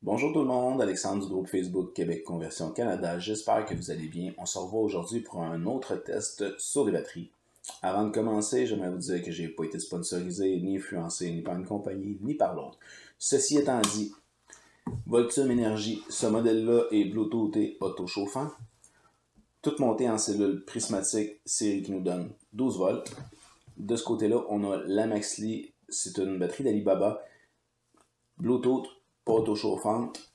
Bonjour tout le monde, Alexandre du groupe Facebook Québec Conversion Canada. J'espère que vous allez bien. On se revoit aujourd'hui pour un autre test sur les batteries. Avant de commencer, j'aimerais vous dire que j'ai pas été sponsorisé, ni influencé, ni par une compagnie, ni par l'autre. Ceci étant dit, Voltium Energy, ce modèle-là est Bluetooth et auto-chauffant. Toute montée en cellule prismatique, série qui nous donne 12 volts. De ce côté-là, on a la Maxli, c'est une batterie d'Alibaba, Bluetooth pas auto-chauffante.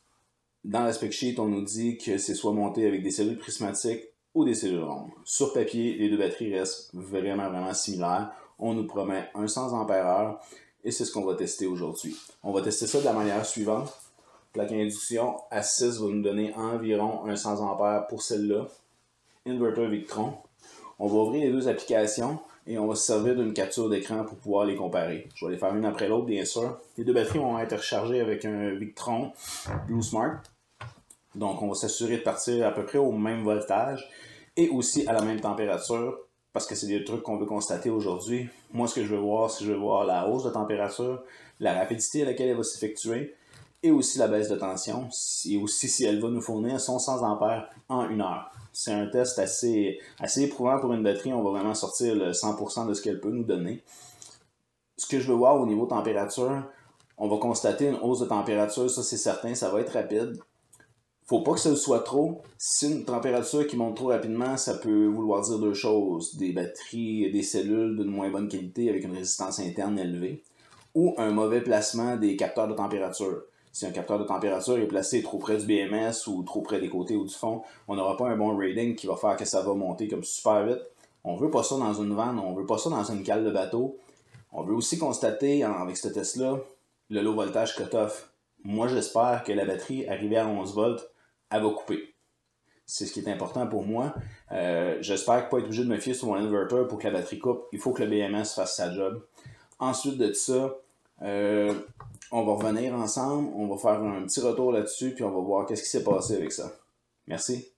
Dans l'aspect sheet, on nous dit que c'est soit monté avec des cellules prismatiques ou des cellules rondes. Sur papier, les deux batteries restent vraiment, vraiment similaires. On nous promet un 100 ampères et c'est ce qu'on va tester aujourd'hui. On va tester ça de la manière suivante. Plaque induction à 6 va nous donner environ un 100 ampères pour celle-là. Inverter Victron. On va ouvrir les deux applications et on va se servir d'une capture d'écran pour pouvoir les comparer. Je vais les faire une après l'autre, bien sûr. Les deux batteries vont être rechargées avec un Victron Blue Smart. Donc, on va s'assurer de partir à peu près au même voltage et aussi à la même température parce que c'est des trucs qu'on veut constater aujourd'hui. Moi, ce que je veux voir, c'est je veux voir la hausse de température, la rapidité à laquelle elle va s'effectuer et aussi la baisse de tension et aussi si elle va nous fournir son 100 ampères en une heure c'est un test assez, assez éprouvant pour une batterie. On va vraiment sortir le 100% de ce qu'elle peut nous donner. Ce que je veux voir au niveau température, on va constater une hausse de température, ça c'est certain, ça va être rapide. Faut pas que ce soit trop. Si une température qui monte trop rapidement, ça peut vouloir dire deux choses. Des batteries, des cellules d'une moins bonne qualité avec une résistance interne élevée. Ou un mauvais placement des capteurs de température si un capteur de température est placé trop près du BMS ou trop près des côtés ou du fond, on n'aura pas un bon rating qui va faire que ça va monter comme super vite. On veut pas ça dans une vanne, on veut pas ça dans une cale de bateau. On veut aussi constater avec ce test-là le low voltage cutoff. Moi, j'espère que la batterie, arrivée à 11 volts, elle va couper. C'est ce qui est important pour moi. Euh, j'espère pas être obligé de me fier sur mon inverter pour que la batterie coupe. Il faut que le BMS fasse sa job. Ensuite de ça, euh, on va revenir ensemble, on va faire un petit retour là-dessus, puis on va voir qu'est-ce qui s'est passé avec ça. Merci.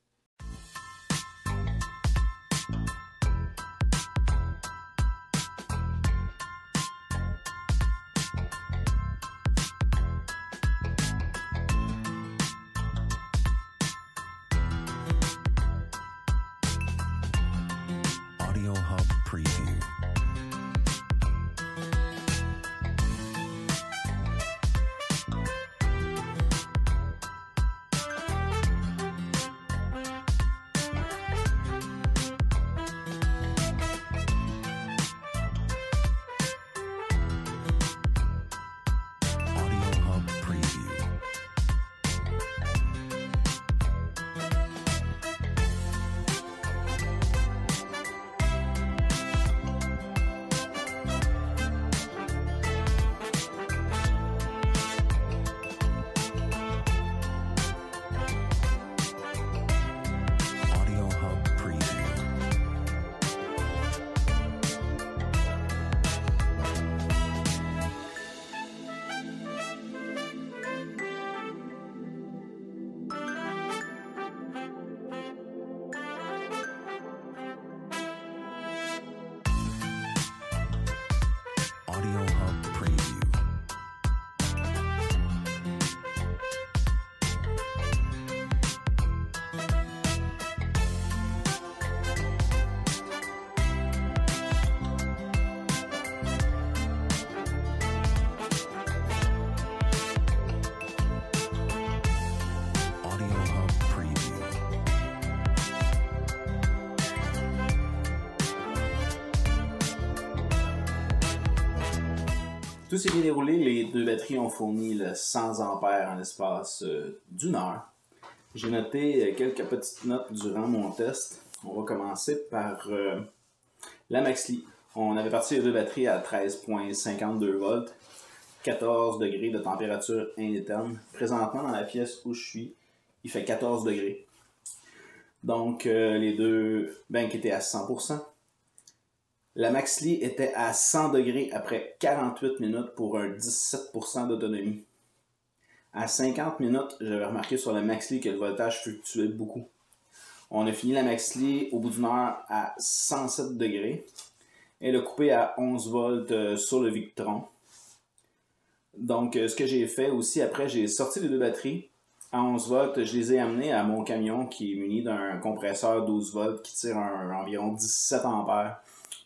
Tout s'est bien déroulé, les deux batteries ont fourni le 100 ampères en l'espace euh, d'une heure. J'ai noté euh, quelques petites notes durant mon test. On va commencer par euh, la Maxli. On avait parti les deux batteries à 13.52 volts, 14 degrés de température interne. Présentement, dans la pièce où je suis, il fait 14 degrés. Donc, les deux banks étaient à 100%. La Maxli était à 100 degrés après 48 minutes pour un 17% d'autonomie. À 50 minutes, j'avais remarqué sur la Maxli que le voltage fluctuait beaucoup. On a fini la Maxli au bout d'une heure à 107 degrés. Elle a coupé à 11 volts euh, sur le Victron. Donc, euh, ce que j'ai fait aussi après, j'ai sorti les deux batteries à 11 volts. Je les ai amenées à mon camion qui est muni d'un compresseur 12 volts qui tire environ 17 ampères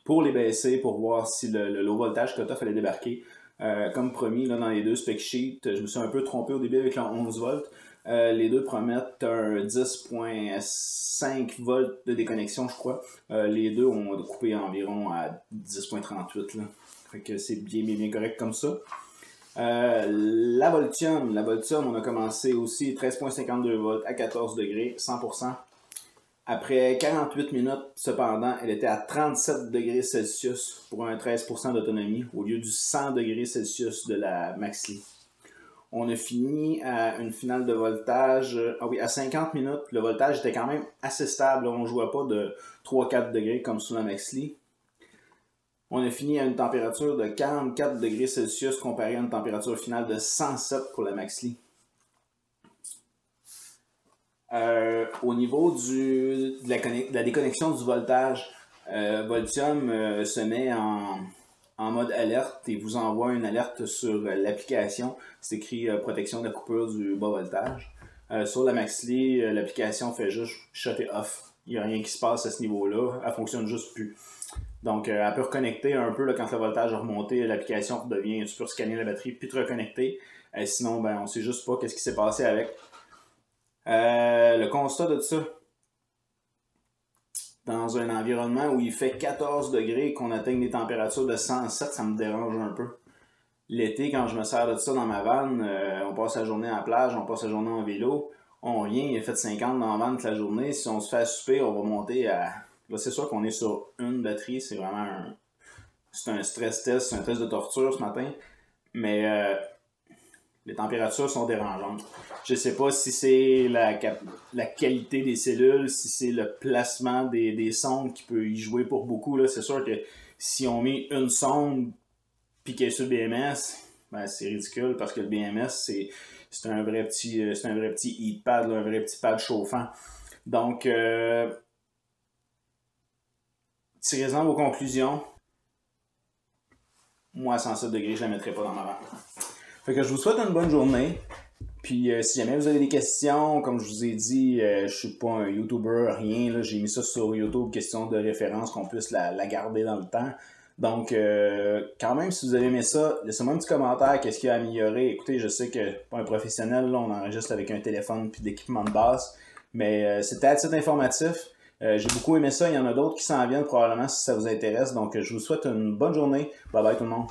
pour les baisser, pour voir si le, low voltage que fallait débarquer. Euh, comme promis, là, dans les deux spec sheets, je me suis un peu trompé au début avec le 11 volts. Euh, les deux promettent un 10.5 volts de déconnexion, je crois. Euh, les deux ont coupé environ à 10.38. là. Fait que c'est bien, bien, bien correct comme ça. La Voltium, la Voltium, on a commencé aussi 13.52 volts à 14 degrés, 100%. Après 48 minutes, cependant, elle était à 37 degrés Celsius pour un 13% d'autonomie au lieu du 100 degrés Celsius de la Maxli. On a fini à une finale de voltage. Ah oui, à 50 minutes, le voltage était quand même assez stable. On ne jouait pas de 3-4 degrés comme sur la Maxli. On a fini à une température de 44 degrés Celsius comparé à une température finale de 107 pour la Maxli. Euh, au niveau du, de, la, déconnexion du voltage, euh, Voltium euh, se met en, en mode alerte et vous envoie une alerte sur l'application. C'est écrit protection de la coupure du bas voltage. Sur la Maxli, euh, l'application fait juste shut it off. Il n'y a rien qui se passe à ce niveau-là. Elle fonctionne juste plus. Donc, elle peut reconnecter un peu là, quand le voltage a remonté. L'application redevient, tu peux scanner la batterie puis te reconnecter. Sinon, ben, on sait juste pas qu'est-ce qui s'est passé avec. Euh, le constat de ça, dans un environnement où il fait 14 degrés et qu'on atteigne des températures de 107, ça me dérange un peu. L'été, quand je me sers de ça dans ma vanne, euh, on passe la journée à la plage, on passe la journée en vélo, on vient, il a fait 50 dans la vanne toute la journée. Si on se fait souper, on va monter à. Là, c'est sûr qu'on est sur une batterie, c'est vraiment un. C'est un stress test, c'est un test de torture ce matin. Mais euh, les températures sont dérangeantes. Je sais pas si c'est la, la qualité des cellules, si c'est le placement des, des sondes qui peut y jouer pour beaucoup. C'est sûr que si on met une sonde est sur le BMS, ben, c'est ridicule parce que le BMS, c'est, un vrai petit euh, c'est un vrai petit heat pad, un vrai petit pad chauffant. Donc, euh, tirez-en vos conclusions. Moi, à 107 degrés, je la mettrai pas dans ma vanne. Que je vous souhaite une bonne journée. Puis euh, si jamais vous avez des questions, comme je vous ai dit, euh, je suis pas un YouTuber, rien. J'ai mis ça sur YouTube, question de référence, qu'on puisse la, garder dans le temps. Donc, euh, quand même, si vous avez aimé ça, laissez-moi un petit commentaire, qu'est-ce qu'il y a à améliorer. Écoutez, je sais que pas un professionnel, on enregistre avec un téléphone puis d'équipement de base, mais euh, c'était à titre informatif. J'ai beaucoup aimé ça, il y en a d'autres qui s'en viennent probablement si ça vous intéresse. Donc, je vous souhaite une bonne journée. Bye bye tout le monde.